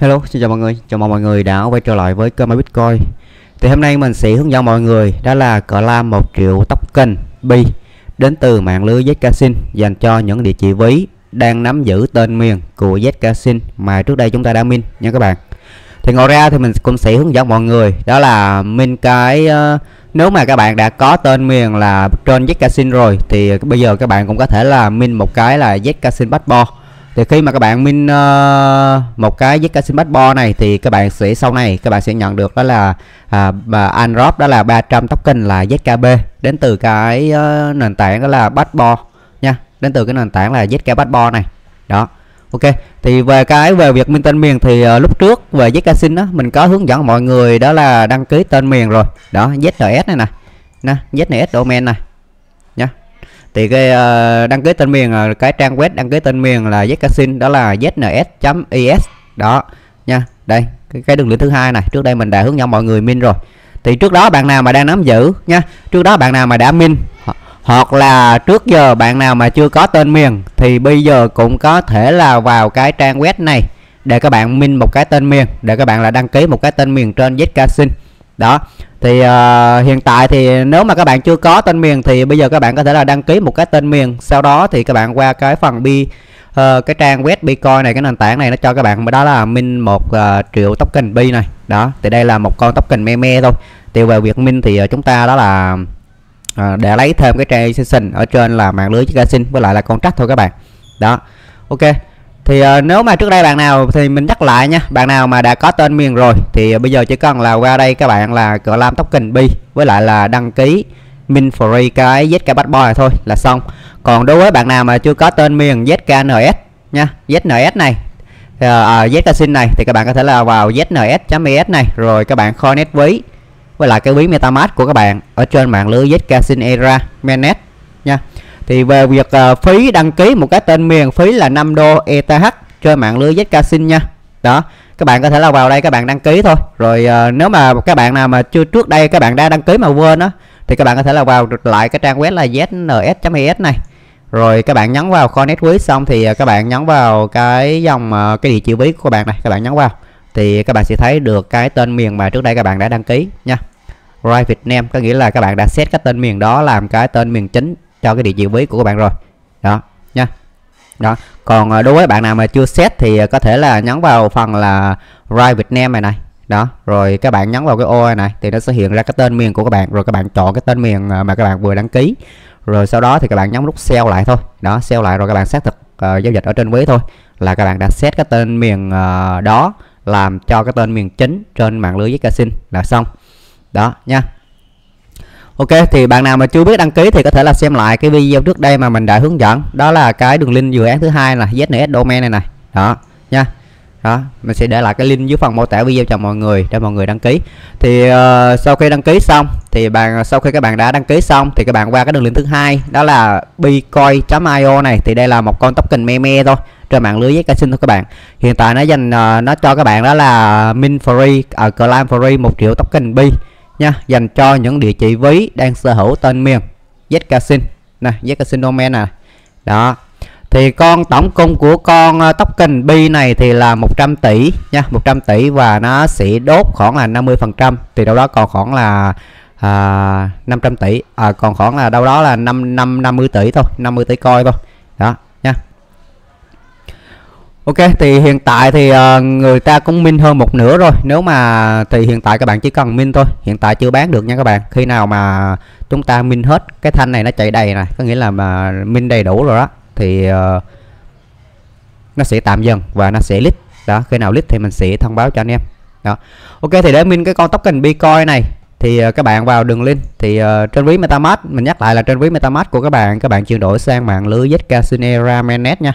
Hello, xin chào mọi người, chào mừng mọi người đã quay trở lại với kênh Bitcoin. Thì hôm nay mình sẽ hướng dẫn mọi người đó là cờ lam 1 triệu token bi đến từ mạng lưới Zcasin dành cho những địa chỉ ví đang nắm giữ tên miền của Zcasin mà trước đây chúng ta đã min nha các bạn. Thì ngoài ra thì mình cũng sẽ hướng dẫn mọi người đó là min cái uh, nếu mà các bạn đã có tên miền là trên Zcasin rồi thì bây giờ các bạn cũng có thể là min một cái là Zcasin Passport thì khi mà các bạn min uh, ờ, một cái với casino bo này thì các bạn sẽ sau này các bạn sẽ nhận được đó là à, uh, unrop đó là 300 token là ZKB đến từ cái uh, nền tảng đó là passport nha. Đến từ cái nền tảng là ZK bo này. Đó. Ok. Thì về cái về việc minh tên miền thì uh, lúc trước về với Zcasin đó mình có hướng dẫn mọi người đó là đăng ký tên miền rồi. Đó ZNS này nè. Nè ZNS domain này thì cái uh, đăng ký tên miền ờ, cái trang web đăng ký tên miền là zcasin đó là zns.is đó nha đây cái, cái đường link thứ hai này trước đây mình đã hướng dẫn mọi người min rồi. Thì trước đó bạn nào mà đang nắm giữ nha trước đó bạn nào mà đã min hoặc là trước giờ bạn nào mà chưa có tên miền thì bây giờ cũng có thể là vào cái trang web này để các bạn min một cái tên miền để các bạn là đăng ký một cái tên miền trên zcasin đó thì uh, hiện tại thì nếu mà các bạn chưa có tên miền thì bây giờ các bạn có thể là đăng ký một cái tên miền. Sau đó thì các bạn qua cái phần bi uh, cái trang web bitcoin này cái nền tảng này nó cho các bạn đó là min một uh, triệu token bi này. Đó thì đây là một con token meme thôi. Thì về việc min thì uh, chúng ta đó là uh, để lấy thêm cái transaction ở trên là mạng lưới casino với lại là contract thôi các bạn. Đó ok thì uh, nếu mà trước đây bạn nào thì mình nhắc lại nha. Bạn nào mà đã có tên miền rồi thì uh, bây giờ chỉ cần là qua đây các bạn là cờ lam token bi với lại là đăng ký min free cái zk passport này thôi là xong. Còn đối với bạn nào mà chưa có tên miền zkns nha zns này uh, uh, này thì các bạn có thể là vào zns.es này rồi các bạn connect ví với lại cái ví metamask của các bạn ở trên mạng lưới zcasin era mainnet nha thì về việc uh, phí đăng ký một cái tên miền phí là 5 đô ETH cho mạng lưới Zcasin nha đó các bạn có thể là vào đây các bạn đăng ký thôi rồi uh, nếu mà các bạn nào mà chưa trước đây các bạn đã đăng ký mà quên á thì các bạn có thể là vào lại cái trang web là zns.es này rồi các bạn nhấn vào connect ví xong thì các bạn nhấn vào cái dòng uh, cái địa chỉ ví của các bạn này các bạn nhấn vào thì các bạn sẽ thấy được cái tên miền mà trước đây các bạn đã đăng ký nha right Việt Nam có nghĩa là các bạn đã set cái tên miền đó làm cái tên miền chính cho cái địa chỉ ví của các bạn rồi. Đó nha. Đó còn ờ, đối với bạn nào mà chưa set thì ờ, có thể là nhấn vào phần là right Việt Nam này này. Đó rồi các bạn nhấn vào cái ô này, này thì nó sẽ hiện ra cái tên miền của các bạn rồi các bạn chọn cái tên miền ờ, mà các bạn vừa đăng ký. Rồi sau đó thì các bạn nhấn nút sell lại thôi. Đó sell lại rồi các bạn xác thực uh, giao dịch ở trên ví thôi là các bạn đã set cái tên miền uh, đó làm cho cái tên miền chính trên mạng lưới với casino là xong. Đó nha. Ok thì bạn nào mà chưa biết đăng ký thì có thể là xem lại cái video trước đây mà mình đã hướng dẫn. Đó là cái đường link dự án thứ hai là ZNS domain này này. Đó nha. Đó mình sẽ để lại cái link dưới phần mô tả video cho mọi người để mọi người đăng ký. Thì uh, sau khi đăng ký xong thì bạn sau khi các bạn đã đăng ký xong thì các bạn qua cái đường link thứ hai đó là bitcoin.io này. Thì đây là một con token meme thôi trên mạng lưới với casino thôi các bạn. Hiện tại nó dành uh, nó cho các bạn đó là min free ở uh, clan free một triệu token bi nha dành cho những địa chỉ ví đang sở hữu tên miền. Zcasin nè zcasin domain nè. Đó. Thì con tổng cung của con ờ, token bi này thì là 100 tỷ nha 100 tỷ và nó sẽ đốt khoảng là 50 phần trăm. Thì đâu đó còn khoảng là à, 500 tỷ. À, còn khoảng là đâu đó là 5 5 50 tỷ thôi 50 tỷ coi thôi. Đó nha. Ok thì hiện tại thì uh, người ta cũng min hơn một nửa rồi. Nếu mà thì hiện tại các bạn chỉ cần min thôi. Hiện tại chưa bán được nha các bạn. Khi nào mà chúng ta min hết Cái thanh này nó chạy đầy này Có nghĩa là mà min đầy đủ rồi đó Thì uh, nó sẽ tạm dừng và nó sẽ lít đó Khi nào lít thì mình sẽ thông báo cho anh em. Đó. Ok thì để min cái con token Bitcoin này thì uh, các bạn vào đường link thì uh, trên ví MetaMask mình nhắc lại là trên ví MetaMask của các bạn. Các bạn chuyển đổi sang mạng lưới Zcasinera mainnet nha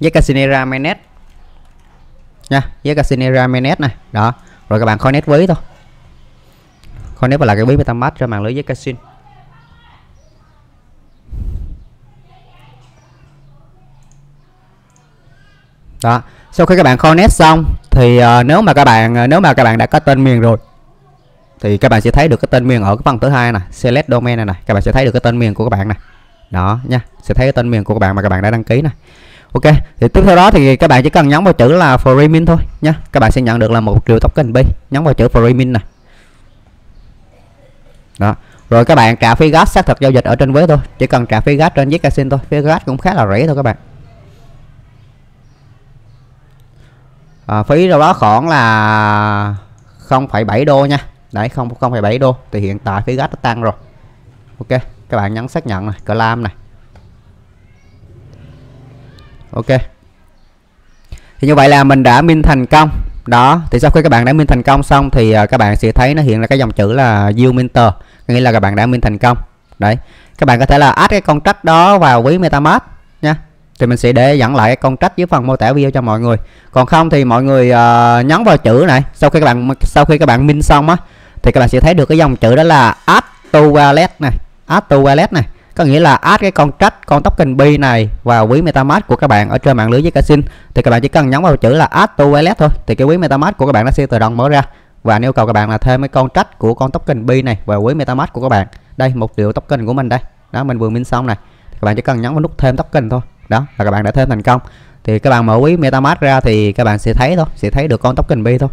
với Casinera mainnet. Nha với Casinera mainnet này. Đó rồi các bạn connect với thôi. Connect vào lại cái ví metamask cho mạng lưới với casin. Đó sau khi các bạn connect xong thì uh, nếu mà các bạn uh, nếu mà các bạn đã có tên miền rồi thì các bạn sẽ thấy được cái tên miền ở cái phần thứ hai này select domain này này. Các bạn sẽ thấy được cái tên miền của các bạn này. Đó nha sẽ thấy cái tên miền của các bạn mà các bạn đã đăng ký này ok thì tiếp theo đó thì các bạn chỉ cần nhấn vào chữ là Freemin thôi nhé. các bạn sẽ nhận được là một triệu token bi nhấn vào chữ Freemin này đó. Rồi các bạn trả phí gas xác thực giao dịch ở trên web thôi. Chỉ cần trả phí gas trên Zcasin thôi. Phí gas cũng khá là rẻ thôi các bạn. À, phí đâu đó khoảng là 0,7 đô nha. Đấy không 0,7 đô. Thì hiện tại phí gas đã tăng rồi. Ok các bạn nhấn xác nhận này claim này ok. Thì như vậy là mình đã min thành công. Đó thì sau khi các bạn đã min thành công xong thì à, các bạn sẽ thấy nó hiện ra cái dòng chữ là you minter nghĩa là các bạn đã min thành công. Đấy. Các bạn có thể là add cái con trách đó vào ví metamask nha thì mình sẽ để dẫn lại cái con trách dưới phần mô tả video cho mọi người. Còn không thì mọi người uh, nhấn vào chữ này. Sau khi các bạn sau khi các bạn min xong á thì các bạn sẽ thấy được cái dòng chữ đó là add to wallet này. Add to wallet này có nghĩa là add cái con trách con token B này vào ví MetaMask của các bạn ở trên mạng lưới với casino, thì các bạn chỉ cần nhấn vào chữ là add to wallet thôi thì cái ví MetaMask của các bạn nó sẽ tự động mở ra và yêu cầu các bạn là thêm cái con trách của con token B này vào ví MetaMask của các bạn đây một triệu token của mình đây đó mình vừa minh xong này thì các bạn chỉ cần nhấn vào nút thêm token thôi đó là các bạn đã thêm thành công thì các bạn mở ví MetaMask ra thì các bạn sẽ thấy thôi sẽ thấy được con token B thôi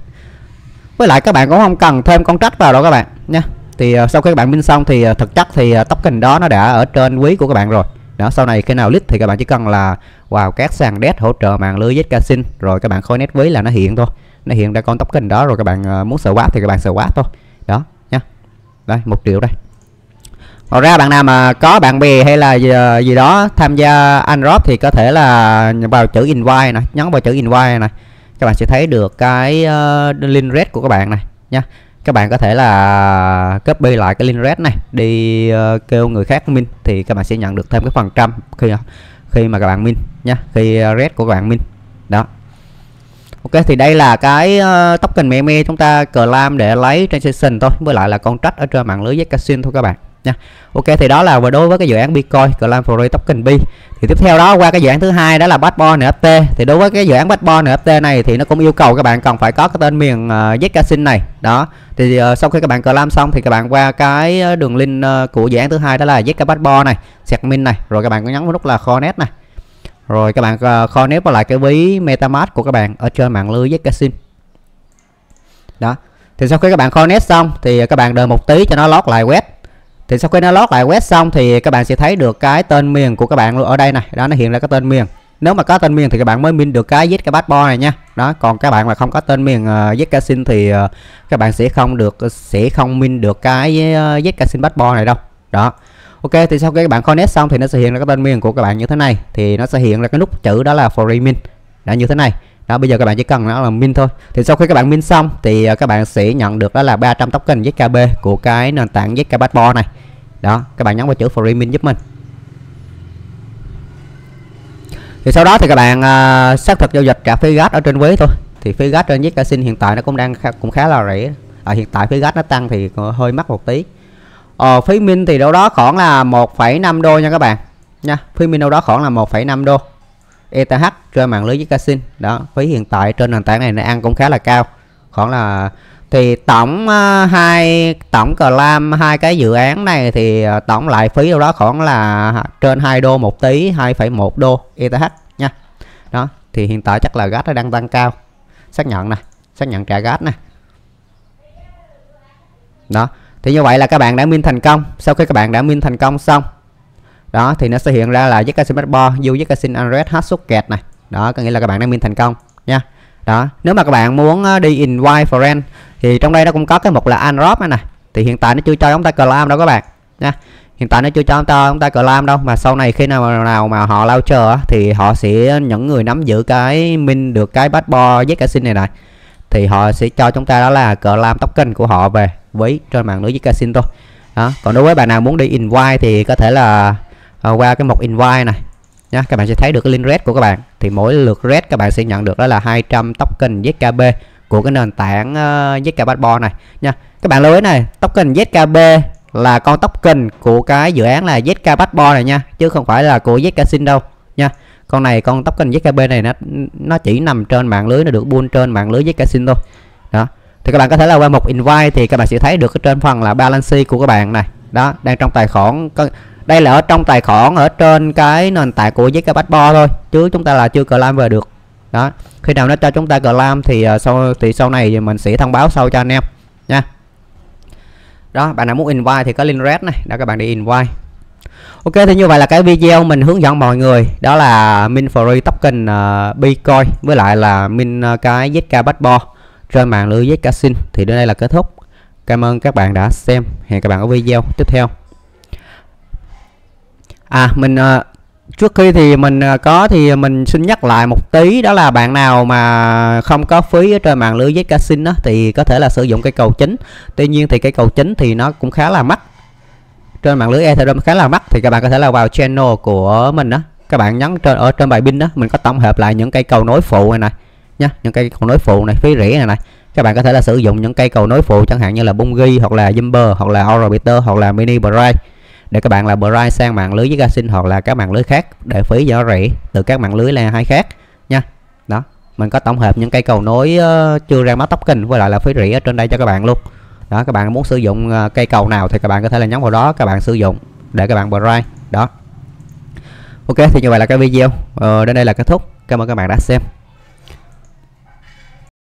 với lại các bạn cũng không cần thêm con trách vào đâu các bạn nha thì uh, sau khi các bạn minh xong thì uh, thực chất thì ờ, uh, token đó nó đã ở trên quý của các bạn rồi. Đó sau này khi nào list thì các bạn chỉ cần là vào các sàn desk hỗ trợ mạng lưới Zcasin rồi các bạn khôi nét ví là nó hiện thôi. Nó hiện ra con token đó rồi các bạn uh, muốn swap thì các bạn swap thôi. Đó nha. Đây một triệu đây. Ngoài ra bạn nào mà có bạn bè hay là gì, gì đó tham gia Android thì có thể là vào chữ invite này, nhấn vào chữ invite này. Các bạn sẽ thấy được cái uh, link red của các bạn này nha các bạn có thể là copy lại cái link red này đi uh, kêu người khác min thì các bạn sẽ nhận được thêm cái phần trăm khi khi mà các bạn min nha khi ờ, red của các bạn min. Đó. Ok thì đây là cái uh, token meme chúng ta claim để lấy transaction thôi với lại là con trách ở trên mạng lưới Zcasin thôi các bạn nha. Ok thì đó là đối với cái dự án bitcoin claim for token b. Thì tiếp theo đó qua cái dự án thứ hai đó là backbone nft thì đối với cái dự án backbone nft này thì nó cũng yêu cầu các bạn cần phải có cái tên miền ờ, uh, zcasin này. Đó thì uh, sau khi các bạn làm xong thì các bạn qua cái ờ, đường link uh, của dự án thứ hai đó là zk backbone này min này. Rồi các bạn có nhấn vào nút là connect này. Rồi các bạn uh, connect vào lại cái ví metamask của các bạn ở trên mạng lưới zcasin đó thì sau khi các bạn connect xong thì các bạn đợi một tí cho nó lót lại web thì sau khi nó lót lại web xong thì các bạn sẽ thấy được cái tên miền của các bạn ở đây này. Đó nó hiện ra cái tên miền. Nếu mà có tên miền thì các bạn mới min được cái zk passport này nha. Đó còn các bạn mà không có tên miền ờ, uh, zcasin thì uh, các bạn sẽ không được sẽ không min được cái uh, zcasin passport này đâu. Đó. Ok thì sau khi các bạn connect xong thì nó sẽ hiện ra cái tên miền của các bạn như thế này. Thì nó sẽ hiện ra cái nút chữ đó là free min đã như thế này đó bây giờ các bạn chỉ cần nó là min thôi. Thì sau khi các bạn min xong thì ờ, các bạn sẽ nhận được đó là 300 token ZKB của cái nền tảng ZK Passport này. Đó các bạn nhấn vào chữ free min giúp mình. Thì sau đó thì các bạn uh, xác thực giao dịch trả phí gas ở trên ví thôi. Thì phí gas trên Zcasin hiện tại nó cũng đang khá, cũng khá là rẻ. À, hiện tại phí gas nó tăng thì hơi mắc một tí. Ờ, phí min thì đâu đó khoảng là 1,5 đô nha các bạn. Nha phí min đâu đó khoảng là 1,5 đô. ETH trên mạng lưới với Casin đó phí hiện tại trên nền tảng này nó ăn cũng khá là cao. Khoảng là thì tổng uh, hai tổng cờ lam hai cái dự án này thì uh, tổng lại phí đâu đó khoảng là trên 2 đô một tí 2,1 đô ETH nha. Đó thì hiện tại chắc là gas nó đang tăng cao. Xác nhận nè xác nhận trả gas nè. Đó thì như vậy là các bạn đã min thành công. Sau khi các bạn đã min thành công xong đó thì nó sẽ hiện ra là Zcasin Passport, U Zcasin Android Hot socket này. Đó có nghĩa là các bạn đang min thành công nha. Đó nếu mà các bạn muốn ờ, đi invite friend thì trong đây nó cũng có cái mục là Android này, này thì hiện tại nó chưa cho chúng ta claim đâu các bạn nha. Hiện tại nó chưa cho chúng ta chúng ta claim đâu mà sau này khi nào nào mà họ launcher thì họ sẽ những người nắm giữ cái min được cái passport Zcasin này này thì họ sẽ cho chúng ta đó là claim token của họ về với trên mạng lưới Zcasin thôi. Đó còn đối với bạn nào muốn đi invite thì có thể là à, qua cái mục invite này nhá các bạn sẽ thấy được cái link red của các bạn. Thì mỗi lượt red các bạn sẽ nhận được đó là 200 token ZKB của cái nền tảng ờ, uh, ZK Passport này nha các bạn lưu ý này token ZKB là con token của cái dự án là ZK Passport này nha chứ không phải là của ZK Sin đâu nha con này con token ZKB này nó nó chỉ nằm trên mạng lưới nó được buôn trên mạng lưới ZK Sin thôi. Đó. Thì các bạn có thể là qua một invite thì các bạn sẽ thấy được cái trên phần là balance của các bạn này. Đó đang trong tài khoản đây là ở trong tài khoản ở trên cái nền tảng của ZK Passport thôi chứ chúng ta là chưa claim về được đó khi nào nó cho chúng ta claim thì uh, sau thì sau này thì mình sẽ thông báo sau cho anh em nha đó bạn nào muốn invite thì có link red này đó các bạn đi invite Ok thì như vậy là cái video mình hướng dẫn mọi người đó là min free token uh, Bitcoin với lại là min uh, cái ZK bo trên mạng lưới ZK Sin thì đến đây là kết thúc. Cảm ơn các bạn đã xem. Hẹn các bạn ở video tiếp theo. À mình ờ, trước khi thì mình ờ, có thì mình xin nhắc lại một tí, đó là bạn nào mà không có phí ở trên mạng lưới với casino đó thì có thể là sử dụng cây cầu chính. Tuy nhiên thì cây cầu chính thì nó cũng khá là mắc. Trên mạng lưới Ethereum khá là mắc, thì các bạn có thể là vào channel của mình đó các bạn nhấn trên, ở trên bài pin đó, mình có tổng hợp lại những cây cầu nối phụ này này nha những cây cầu nối phụ này, phí rẻ này này. Các bạn có thể là sử dụng những cây cầu nối phụ, chẳng hạn như là Bungie hoặc là Jumper hoặc là Orbiter hoặc là Mini Bright để các bạn là Bright sang mạng lưới với Gasin hoặc là các mạng lưới khác để phí giá rẻ từ các mạng lưới là hai khác nha. Đó mình có tổng hợp những cây cầu nối uh, chưa ra mắt token với lại là phí rẻ ở trên đây cho các bạn luôn. Đó các bạn muốn sử dụng uh, cây cầu nào thì các bạn có thể là nhấn vào đó các bạn sử dụng để các bạn bright đó. Ok thì như vậy là cái video uh, đến đây là kết thúc. Cảm ơn các bạn đã xem.